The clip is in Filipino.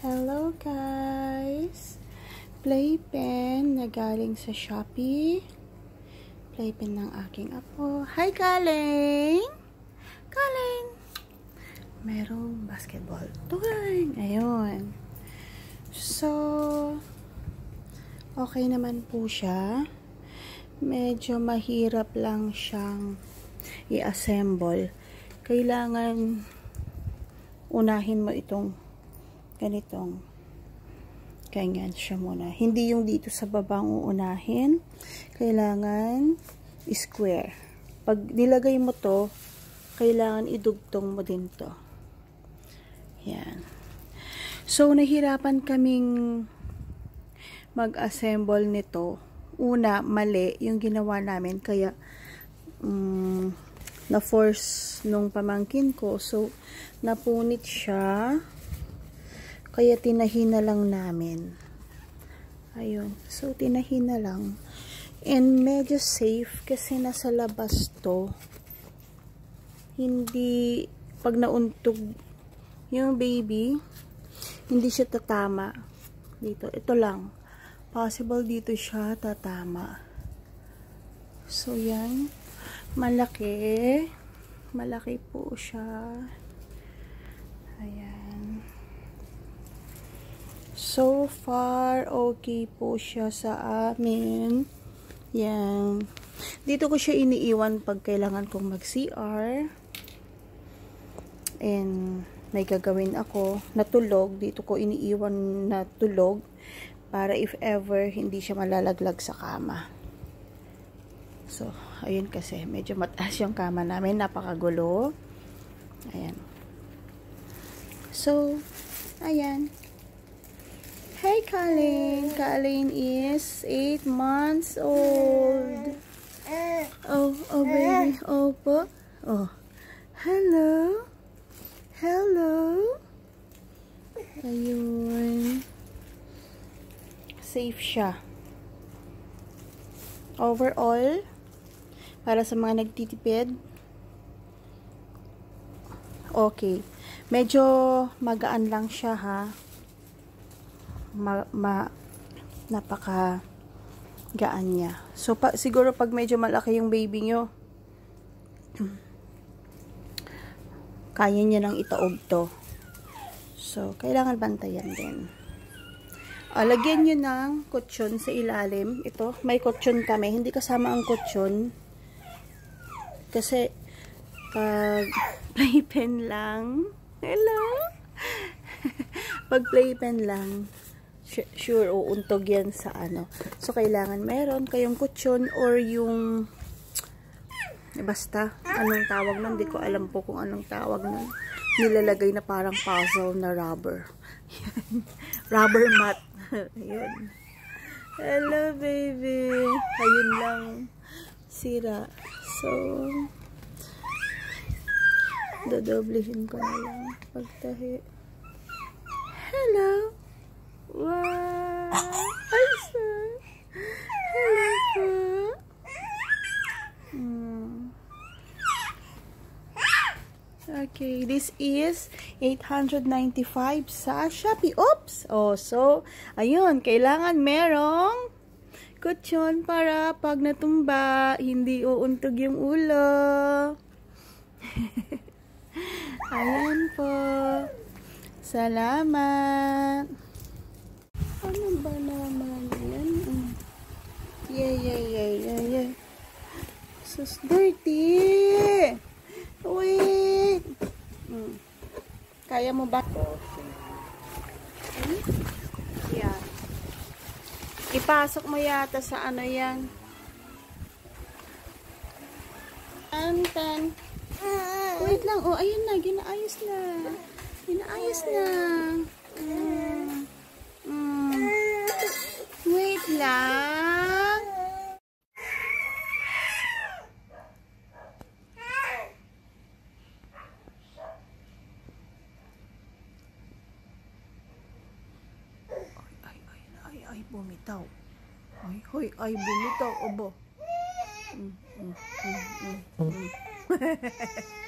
Hello guys! Playpen na galing sa Shopee. Playpen ng aking apo. Hi Kaling! Kaling! Merong basketball toy. Ayun. So, okay naman po siya. Medyo mahirap lang siyang i-assemble. Kailangan unahin mo itong ganitong ganyan siya muna. Hindi yung dito sa babang uunahin. Kailangan square. Pag nilagay mo to, kailangan idugtong mo din to. Yan. So, nahirapan kaming mag-assemble nito. Una, mali yung ginawa namin. Kaya, um, na-force nung pamangkin ko. So, napunit siya. Kaya tinahin na lang namin. Ayun. So, tinahin na lang. And medyo safe kasi nasa labas to. Hindi, pag nauntog yung baby, hindi siya tatama. Dito. Ito lang. Possible dito siya tatama. So, yan. Malaki. Malaki po siya. Ayan. So far, okay po siya sa amin. Yan. Dito ko siya iniiwan pag kailangan kong mag-CR. And may gagawin ako na tulog. Dito ko iniiwan na tulog para if ever hindi siya malalaglag sa kama. So, ayun kasi medyo mataas yung kama namin. Napakagulo. Ayan. So, ayan. Hey, Colleen. Colleen is 8 months old. Oh, oh, baby. Oh, po. Oh. Hello. Hello. Ayun. Safe siya. Overall, para sa mga nagtitipid, okay. Medyo magaan lang siya, ha ma, ma napaka gaan niya. So, pa, siguro pag medyo malaki yung baby nyo, kaya niya nang itaob to. So, kailangan bantayan din. Uh, lagyan nyo ng kutsyon sa ilalim. Ito, may kutsyon kami. Hindi kasama ang kutsyon. Kasi, pag playpen lang, hello? pag playpen lang, sure uuntog yan sa ano. So, kailangan meron kayong kutsyon or yung basta, anong tawag nun? Hindi ko alam po kung anong tawag nun. Nilalagay na parang puzzle na rubber. rubber mat. Ayun. Hello, baby. Ayun lang. Sira. So, dodoblehin ko na lang. Pagtahi. Hello. Wow! Ay, sir! Hello po! Hmm. Okay, this is 895 sa Shopee. Oops! Oh, so, ayun, kailangan merong kutsyon para pag natumba, hindi uuntog yung ulo. Ayan po. Salamat. Ano ba naman yan? Mm. Yeah, yeah, yeah, yeah, yeah. Sus, dirty! Mm. Kaya mo ba? Hmm? Yan. Ipasok mo yata sa ano yan. Tan, Wait lang. Oh, ayun na. Ginaayos na. Ginaayos na. Mm. Wait lang. Ay, ay, ay, ay, ay, bumitaw. Ay, hoy, ay, bumitaw, obo. Mm, mm, mm, mm, mm.